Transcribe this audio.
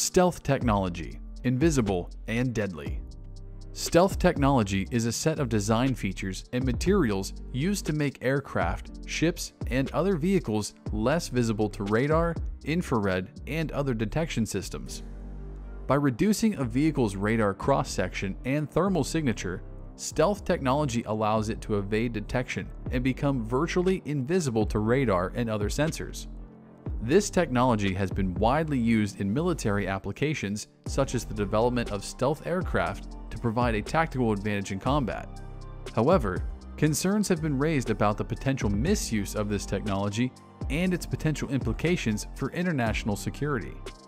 Stealth technology, invisible and deadly. Stealth technology is a set of design features and materials used to make aircraft, ships, and other vehicles less visible to radar, infrared, and other detection systems. By reducing a vehicle's radar cross section and thermal signature, stealth technology allows it to evade detection and become virtually invisible to radar and other sensors. This technology has been widely used in military applications, such as the development of stealth aircraft to provide a tactical advantage in combat. However, concerns have been raised about the potential misuse of this technology and its potential implications for international security.